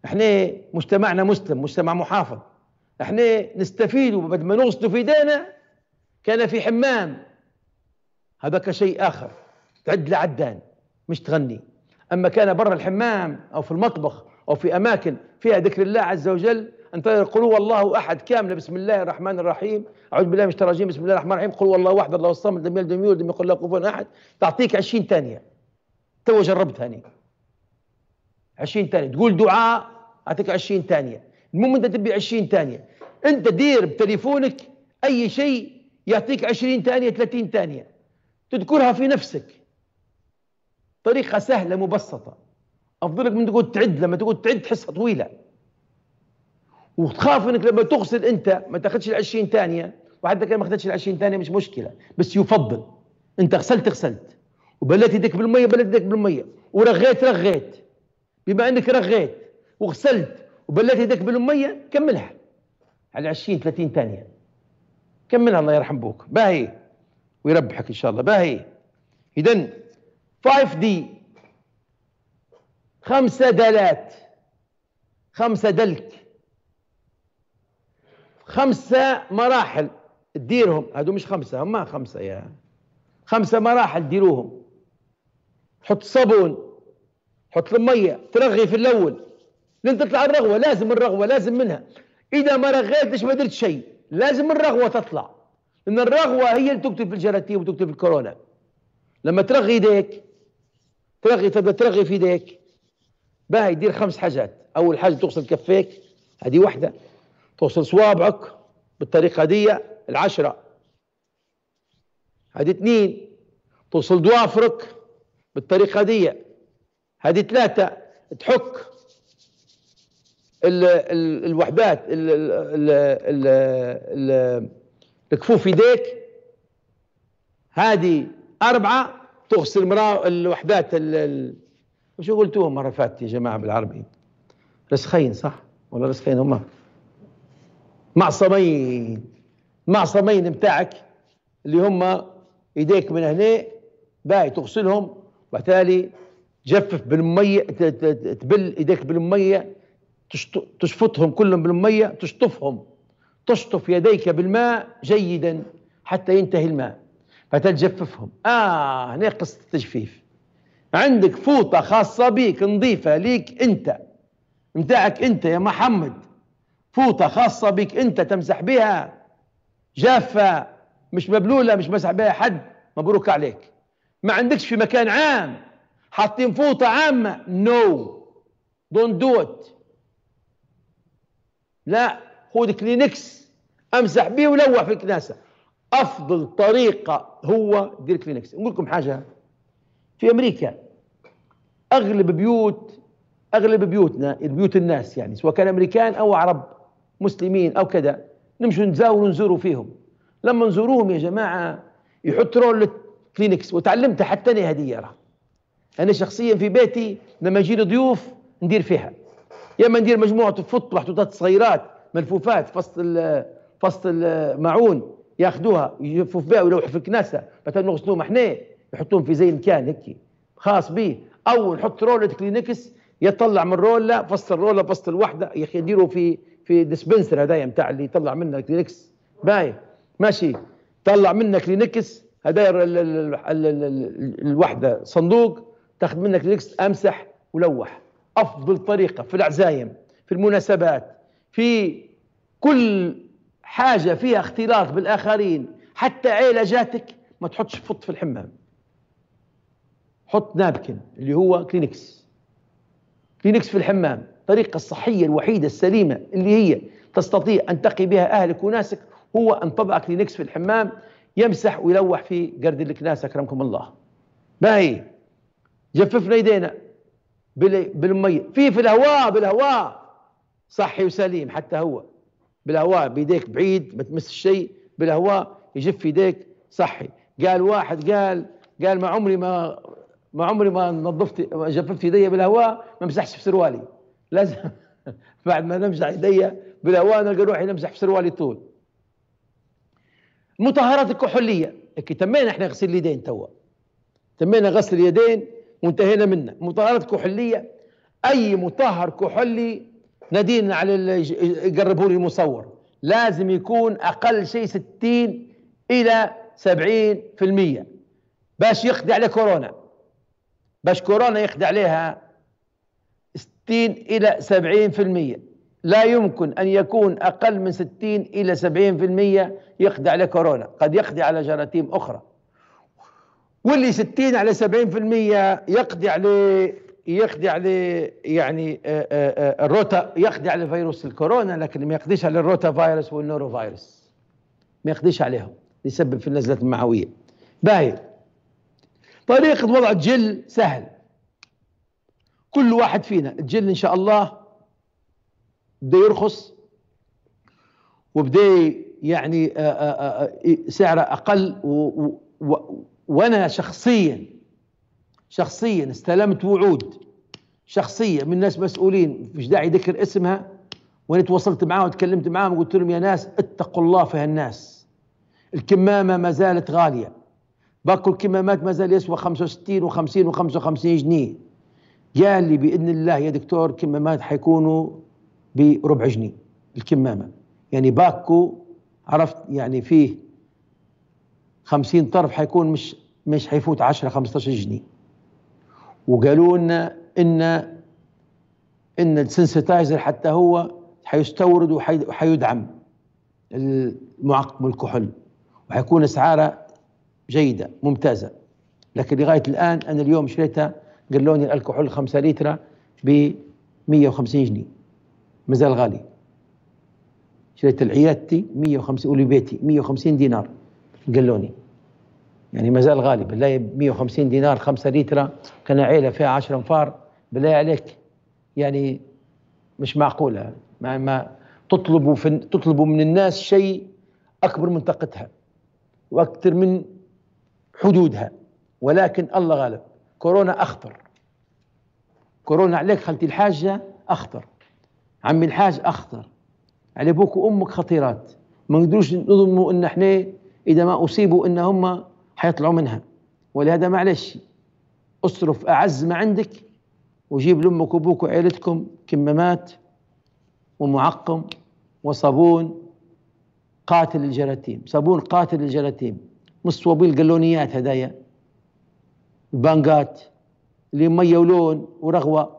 إحنا مجتمعنا مسلم مجتمع محافظ. إحنا نستفيد بدل ما نغسل في ايدينا كان في حمام. هذاك شيء آخر. تعد لعدان مش تغني. أما كان برا الحمام أو في المطبخ أو في أماكن فيها ذكر الله عز وجل أن قل الله أحد كاملة. بسم الله الرحمن الرحيم. أعوذ بالله من الشيطان الرجيم. بسم الله الرحمن الرحيم. قل والله واحد الله الصمد لم يلد ولم يولد لم يكن له كفوا أحد. تعطيك 20 ثانية. تو جربت هني 20 ثانية. تقول دعاء أعطيك 20 ثانية. المهم أنت تبي 20 ثانية. أنت دير بتليفونك أي شيء يعطيك 20 ثانية 30 ثانية. تذكرها في نفسك. طريقة سهلة مبسطة. أفضلك من تقول تعد لما تقول تعد تحسها طويلة. وتخاف إنك لما تغسل أنت ما تأخذش ال 20 ثانية. وحتى كان ما أخذتش ال 20 ثانية مش مشكلة. بس يفضل. أنت غسلت غسلت. وبلت يدك بالمية بلت يدك بالمية. ورغيت رغيت. بما إنك رغيت وغسلت وبلت يدك بالميه كملها. على 20 30 ثانية. كملها الله يرحم بوك باهي. ويربحك إن شاء الله. باهي. اذا 5 دي. خمسة دلات. خمسة دلك. خمسة مراحل. تديرهم هذو مش خمسة هم ما خمسة يا. خمسة مراحل ديروهم. حط صابون. حط المية. ترغي في الأول. لين تطلع الرغوة لازم الرغوة لازم منها. إذا ما رغيتش ما درت شيء لازم الرغوة تطلع. لأن الرغوة هي اللي تكتب في الجراثيم وتكتب في الكورونا. لما ترغي يديك ترغي تبدأ ترغي في يديك باهي دير خمس حاجات. أول حاجة تغسل كفيك هذه واحدة توصل صوابعك بالطريقة دي العشرة. هذه اثنين. توصل ضوافرك بالطريقة دي هذه ثلاثة. تحك. الوحدات ال ال ال ال الكفوف يديك هذه أربعة تغسل مرا الوحدات شو قلتوهم مرة فاتت يا جماعة بالعربي؟ رسخين صح؟ ولا رسخين هم؟ معصمين معصمين بتاعك اللي هم ايديك من هنا باي تغسلهم وبالتالي جفف بالمية تبل ايديك بالمية تشفطهم كلهم بالمية تشطفهم. تشطف يديك بالماء جيدا حتى ينتهي الماء فتجففهم آه هنا قصة التجفيف عندك فوطة خاصة بيك نظيفة ليك أنت. متاعك أنت يا محمد. فوطة خاصة بك أنت تمسح بها. جافة مش مبلولة مش مسح بها حد. مبروك عليك. ما عندكش في مكان عام. حاطين فوطة عامة. no don't do it لا خذ كلينكس امسح بيه ولوح في الكناسة أفضل طريقة هو دير كلينكس نقول لكم حاجة في أمريكا أغلب بيوت أغلب بيوتنا بيوت الناس يعني سواء كان أمريكان أو عرب مسلمين أو كذا نمشوا نتزاوروا ونزوروا فيهم. لما نزوروهم يا جماعة يحط roll Kleenex وتعلمتها حتى أنا هذه راه. أنا شخصيا في بيتي لما يجيني ضيوف ندير فيها. يا اما ندير مجموعة فط محطوطات صغيرات ملفوفات فصل فصل المعون ياخذوها يلفوا بها ويروحوا في الكناسه مثلا نغسلوهم إحنا يحطوهم في زي مكان هيك خاص به أو نحط رولة كلينكس يطلع من رولة فصل رولة فصل الوحدة يا أخي يديروا في في dispenser هذايا بتاع اللي يطلع منه كلينكس باهي ماشي. طلع منه كلينكس هذا الوحدة صندوق تاخذ منك كلينكس أمسح ولوح. أفضل طريقة في العزايم في المناسبات في كل حاجة فيها اختلاط بالآخرين حتى عيلة جاتك ما تحطش فط في الحمام. حط napkin اللي هو Kleenex. Kleenex في الحمام الطريقة الصحية الوحيدة السليمة اللي هي تستطيع أن تقي بها أهلك وناسك هو أن تضع كلينكس في الحمام يمسح ويلوح في قرد الكناس أكرمكم الله. ما هي جففنا يدينا. بالمية في في الهواء بالهواء. صحي وسليم حتى هو. بالهواء بيديك بعيد ما تمس الشيء. بالهواء يجف يديك صحي. قال واحد قال قال ما عمري ما ما عمري ما نظفت جففت يدي بالهواء ما مسحش في سروالي. لازم بعد ما نمسح يدي بالهواء نلقى روحي نمسح في سروالي طول. المطهرات الكحوليه هيك تمينا إحنا غسل اليدين توا. تمينا غسل اليدين وانتهينا منه. مطهرات كحولية أي مطهر كحولي نادين على يقربوا لي المصور. لازم يكون أقل شيء 60 إلى 70% باش يقضي على كورونا. باش كورونا يقضي عليها 60 إلى 70% لا يمكن أن يكون أقل من 60 إلى 70% يقضي على كورونا. قد يقضي على جراثيم أخرى. واللي 60 على 70% يقضي عليه يقضي عليه يعني آه، آه، آه، الـ rota يقضي على فيروس الكورونا لكن ما يقضيش على الروتا فيروس والنورو فيروس. ما يقضيش عليهم يسبب في النزلات المعوية. باهي. طريقة وضع الجل سهل. كل واحد فينا الجل إن شاء الله بده يرخص وبده يعني سعره أقل و و وأنا شخصيا شخصيا استلمت وعود شخصية من ناس مسؤولين مش داعي ذكر اسمها وأنا تواصلت معاهم وتكلمت معاهم وقلت لهم يا ناس اتقوا الله في هالناس. الكمامة ما زالت غالية. باكو الكمامات ما زال يسوى 65 و50 و55 جنيه. قال لي بإذن الله يا دكتور كمامات حيكونوا بربع جنيه الكمامة. يعني باكو عرفت يعني فيه 50 طرف حيكون مش مش حيفوت 10 15 جنيه. وقالوا لنا إن إن ال sanitizer حتى هو حيستورد وحيدعم المعقم الكحول وحيكون أسعاره جيدة ممتازة. لكن لغاية الآن أنا اليوم شريتها قالوني الكحول 5 لتر ب 150 جنيه. مازال غالي. شريت لعيادتي 150 ولبيتي 150 دينار. قالوني. يعني مازال غالي بالله 150 دينار 5 لتر كان عيلة فيها 10 أنفار بالله عليك. يعني مش معقولة. ما, ما تطلبوا في تطلبوا من الناس شيء أكبر من طاقتها وأكثر من حدودها. ولكن الله غالب. كورونا أخطر. كورونا عليك خالتي الحاجة أخطر. عمي الحاج أخطر. على أبوك وأمك خطيرات. ما نقدروش نظلموا إن إحنا إذا ما أصيبوا إن هم حيطلعوا منها. ولهذا معلش أصرف أعز ما عندك وجيب لأمك وأبوك وعيلتكم كمامات ومعقم وصابون قاتل الجراثيم. صابون قاتل الجراثيم. مصوبين القلونيات هدايا. البانقات اللي ميه ولون ورغوة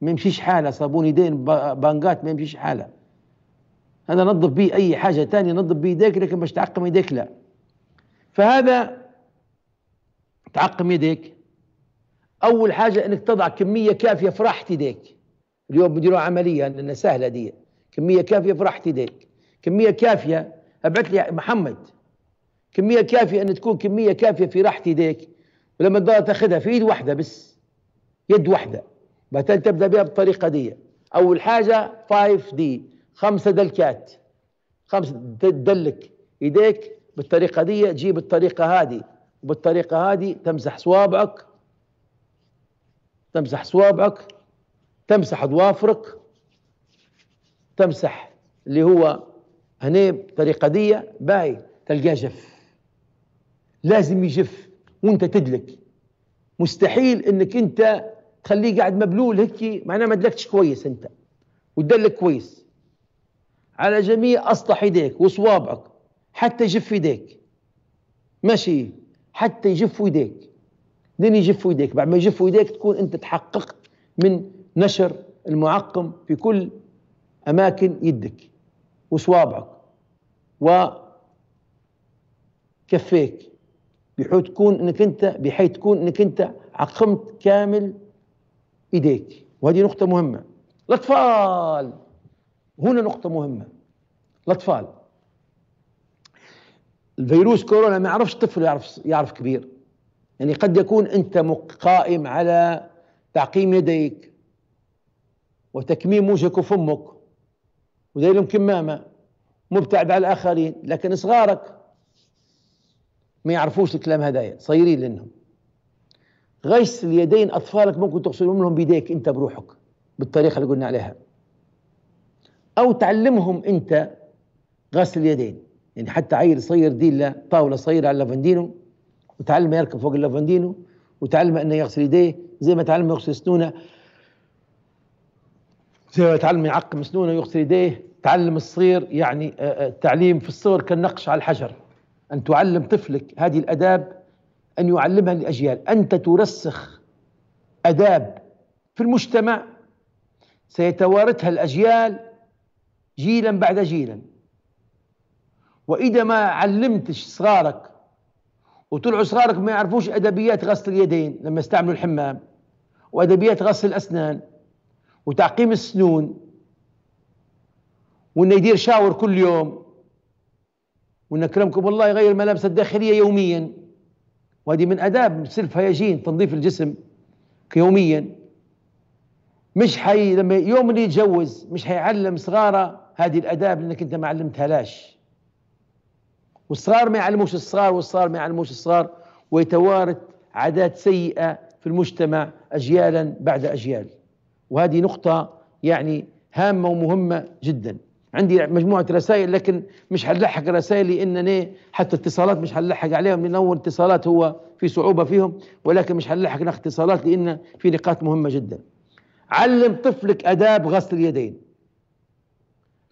ما يمشيش حالة. صابون يدين بانقات ما يمشيش حالة. هذا نظف به أي حاجة ثانية نظف به يديك لكن باش تعقم يديك لا. فهذا تعقم يديك. أول حاجة إنك تضع كمية كافية في راحة يديك. اليوم بيديروا عملية لأنها سهلة دي. كمية كافية في راحة يديك. كمية كافية أبعث لي محمد. كمية كافية ان تكون كمية كافية في راحة يديك. ولما تضل تاخذها في ايد واحدة بس. يد واحدة. بعدين تبدأ بها بالطريقة دي. أول حاجة 5 دي خمسة دلكات. خمسه تدلك إيديك بالطريقة دي تجيب الطريقة هذه. وبالطريقه هذه تمسح صوابعك. تمسح صوابعك. تمسح ضوافرك. تمسح اللي هو هني بطريقة دي باي تلقاه جف. لازم يجف وانت تدلك. مستحيل إنك انت تخليه قاعد مبلول هيك معناه ما دلكتش كويس أنت. وتدلك كويس. على جميع أسطح يديك وصوابعك حتى جف يديك ماشي؟ حتى يجفوا يديك لين يجفوا يديك بعد ما يجفوا يديك تكون أنت تحققت من نشر المعقم في كل أماكن يدك وصوابعك وكفيك بحيث تكون إنك انت بحيث تكون إنك أنت عقمت كامل إيديك. وهذه نقطة مهمة. الأطفال! هنا نقطة مهمة. الأطفال. الفيروس كورونا ما يعرفش طفل يعرف يعرف كبير. يعني قد يكون أنت قائم على تعقيم يديك وتكميم وجهك وفمك. ودايلهم كمامة. مبتعد على الآخرين. لكن صغارك ما يعرفوش الكلام هدايا. صايرين لأنهم. غسل اليدين أطفالك ممكن تغسلهم لهم بيديك أنت بروحك. بالطريقة اللي قلنا عليها. أو تعلمهم أنت غسل اليدين. يعني حتى عيل صغير دي له طاولة صغيرة على اللافندينو وتعلم يركب فوق اللافندينو وتعلم إنه يغسل يديه زي ما تعلم يغسل سنونة. زي ما تعلم يعقم سنونة ويغسل يديه. تعلم الصغير يعني التعليم في الصغر كالنقش على الحجر. أن تعلم طفلك هذه الأداب أن يعلمها لاجيال أنت ترسخ أداب في المجتمع سيتوارثها الأجيال جيلا بعد جيلا. وإذا ما علمتش صغارك وطلعوا صغارك ما يعرفوش أدبيات غسل اليدين لما يستعملوا الحمام وأدبيات غسل الأسنان وتعقيم السنون وإنه يدير شاور كل يوم وإن أكرمكم الله يغير الملابس الداخلية يوميا. وهذه من آداب سلف هيجين تنظيف الجسم يوميا. مش حي لما يوم اللي يتجوز مش حيعلم صغاره هذه الاداب لانك أنت ما علمتها لاش والصغار ما يعلموش الصغار والصغار ما يعلموش الصغار ويتوارث عادات سيئة في المجتمع اجيالا بعد أجيال. وهذه نقطة يعني هامة ومهمة جدا. عندي مجموعة رسائل لكن مش حنلحق رسائلي إنني حتى اتصالات مش حنلحق عليهم لأن أول اتصالات هو في صعوبة فيهم ولكن مش حنلحق ناخذ اتصالات لأن في نقاط مهمة جدا. علم طفلك اداب غسل اليدين.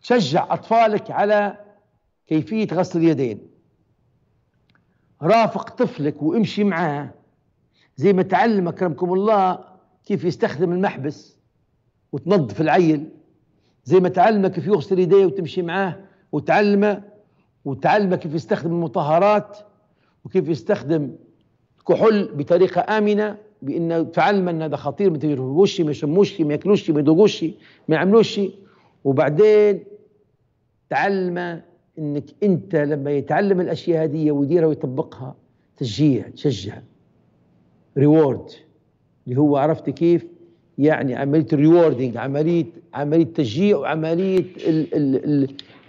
شجع أطفالك على كيفية غسل اليدين. رافق طفلك وامشي معاه. زي ما تعلم أكرمكم الله كيف يستخدم المحبس وتنظف العيل. زي ما تعلمه كيف يغسل يديه وتمشي معاه وتعلمه. وتعلمه كيف يستخدم المطهرات. وكيف يستخدم كحول بطريقة آمنة. بانه تعلم أن هذا خطير. ما يجربوش ما يشموش ما ياكلوش ما يذوقوش ما يعملوش. وبعدين تعلمه إنك أنت لما يتعلم الأشياء هذه ويديرها ويطبقها تشجيع تشجع. reward اللي هو عرفت كيف؟ يعني عملية ال rewarding عملية عملية تشجيع وعملية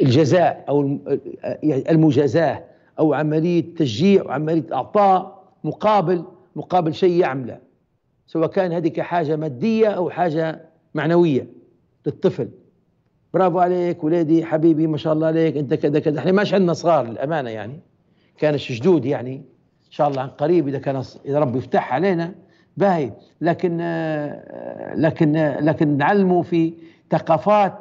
الجزاء أو المجازاة أو عملية تشجيع وعملية إعطاء مقابل مقابل شيء يعمله. سواء كان هذه حاجة مادية أو حاجة معنوية للطفل. برافو عليك ولادي حبيبي ما شاء الله عليك انت كذا كذا. إحنا ماش عندنا صغار للأمانة يعني. كانش جدود يعني إن شاء الله عن قريب إذا كان إذا ربي يفتح علينا باهي. لكن لكن لكن نعلموا في ثقافات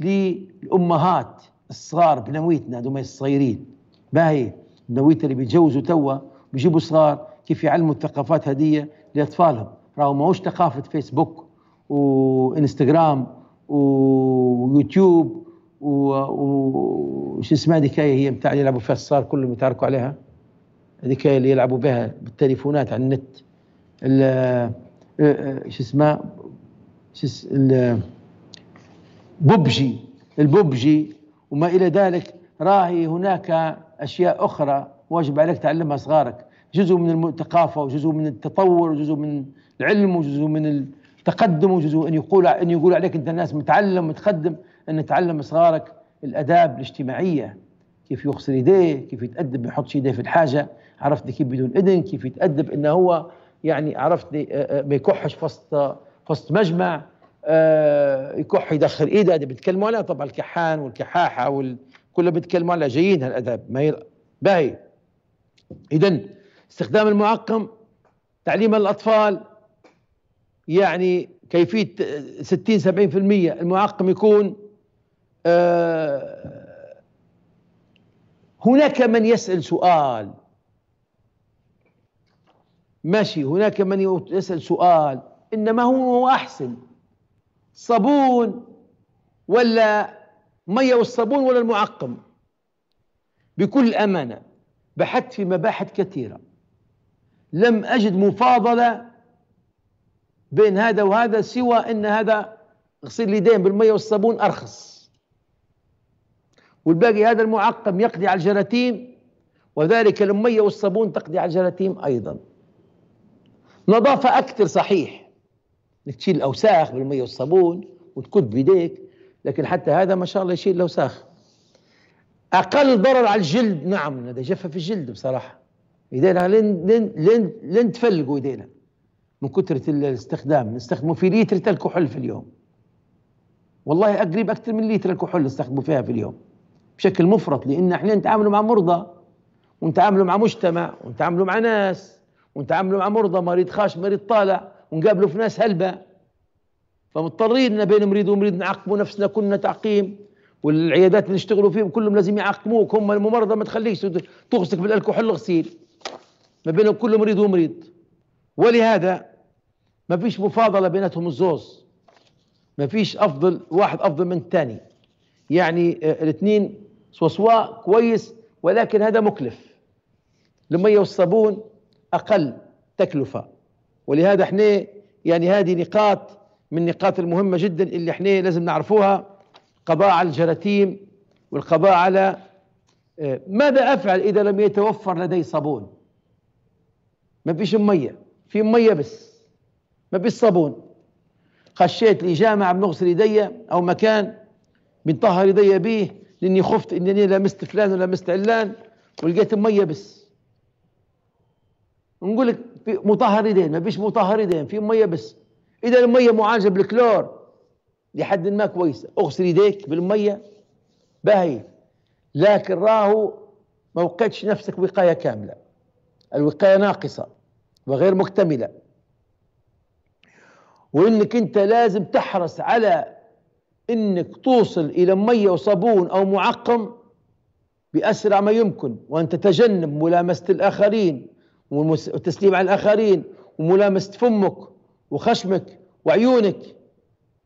للأمهات الصغار بنويتنا هذول الصغيرين. باهي بنويتنا اللي بيتجوزوا توا بيجيبوا صغار كيف يعلموا الثقافات هدية لأطفالهم. راهو ماهوش ثقافة فيسبوك وانستغرام ويوتيوب وش اسمها هذيك هي بتاع اللي يلعبوا فيها الصغار كلهم يتعاركوا عليها. هذيك اللي يلعبوا بها بالتليفونات على النت. شو اسمه شو بوبجي البوبجي. وما إلى ذلك راهي هناك أشياء أخرى واجب عليك تعلمها صغارك. جزء من الثقافة وجزء من التطور وجزء من العلم وجزء من التقدم وجزء أن يقول أن يقول عليك أنت الناس متعلم متقدم أن تعلم صغارك الأداب الاجتماعية كيف يغسل يديه كيف يتأدب يحط يديه في الحاجة عرفت كيف بدون إذن كيف يتأدب انه هو يعني عرفتني آه، آه، ما يكحش في وسط مجمع آه، يكح يدخل إيده هذه بيتكلموا عليها طبعا الكحان والكحاحة وال... كلها بيتكلموا عليها جايين هالاداب ما هي باهي. اذا استخدام المعقم تعليم الأطفال يعني كيفية 60 70% المعقم يكون هناك من يسأل سؤال. ماشي هناك من يسأل سؤال. إنما هو أحسن. صابون ولا مية والصابون ولا المعقم؟ بكل أمانة بحثت في مباحث كثيرة. لم أجد مفاضلة بين هذا وهذا سوى أن هذا غسيل اليدين بالمية والصابون أرخص. والباقي هذا المعقم يقضي على الجراثيم وذلك المية والصابون تقضي على الجراثيم أيضا. نظافة أكثر صحيح. إنك تشيل الأوساخ بالمية والصابون وتكد بيديك لكن حتى هذا ما شاء الله يشيل الأوساخ. أقل ضرر على الجلد نعم هذا جفف الجلد بصراحة. إيدينا لين لين لين لين تفلقوا إيدينا. من كثرة الاستخدام. نستخدمه في لتر الكحول في اليوم. والله قريب أكثر من لتر الكحول نستخدمه فيها في اليوم. بشكل مفرط لأن إحنا نتعامل مع مرضى ونتعاملوا مع مجتمع ونتعاملوا مع ناس ونتعاملوا مع مرضى مريض خاش مريض طالع ونقابلوا في ناس هلبة. فمضطرين بين مريض ومريض نعقموا نفسنا كلنا تعقيم والعيادات اللي نشتغلوا فيهم كلهم لازم يعقموك هم الممرضة ما تخليش تغسك بالألكحول غسيل ما بينهم كل مريض ومريض. ولهذا ما فيش مفاضلة بيناتهم الزوز. ما فيش أفضل واحد أفضل من الثاني يعني آه، الاثنين سوسواء كويس ولكن هذا مكلف. المية والصابون أقل تكلفة. ولهذا إحنا يعني هذه نقاط من النقاط المهمة جدا اللي إحنا لازم نعرفوها. قضاء على الجراثيم والقضاء على آه، ماذا أفعل إذا لم يتوفر لدي صابون؟ ما فيش مية. في مية بس. ما فيش صابون. خشيت لي جامعة بنغسل يدي أو مكان بنطهر يدي به لاني خفت انني لمست فلان ولمست علان ولقيت مية بس. نقول لك مطهر يدين ما فيش مطهر يدين في مية بس. إذا المية معالجة بالكلور لحد ما كويسة. أغسل يديك بالمية. باهي. لكن راهو ما وقيتش نفسك وقاية كاملة. الوقاية ناقصة وغير مكتملة. وإنك أنت لازم تحرص على إنك توصل إلى مية وصابون أو معقم بأسرع ما يمكن وأن تتجنب ملامسة الآخرين والتسليم على الآخرين وملامسة فمك وخشمك وعيونك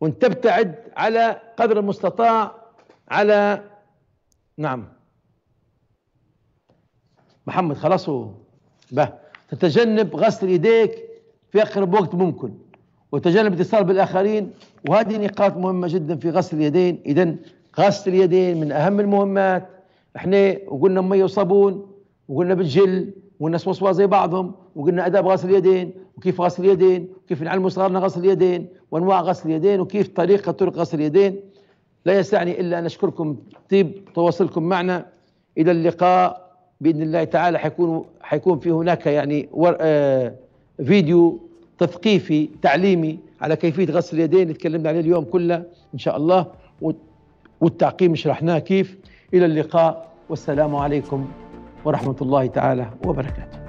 وأن تبتعد على قدر المستطاع على نعم. محمد خلاص؟ به. تتجنب غسل يديك في أقرب وقت ممكن. وتجنب الاتصال بالآخرين. وهذه نقاط مهمة جدا في غسل اليدين. اذا غسل اليدين من أهم المهمات. إحنا وقلنا ميه وصابون وقلنا بالجل وقلنا وصوا زي بعضهم وقلنا اداب غسل اليدين وكيف غسل اليدين وكيف نعلم صغارنا غسل اليدين وأنواع غسل اليدين وكيف طريقة طرق غسل اليدين. لا يسعني إلا أن أشكركم طيب تواصلكم معنا. إلى اللقاء. بإذن الله تعالى حيكون حيكون في هناك يعني آه فيديو تثقيفي تعليمي على كيفية غسل اليدين تكلمنا عليه اليوم كله إن شاء الله. والتعقيم شرحناه كيف. إلى اللقاء. والسلام عليكم ورحمة الله تعالى وبركاته.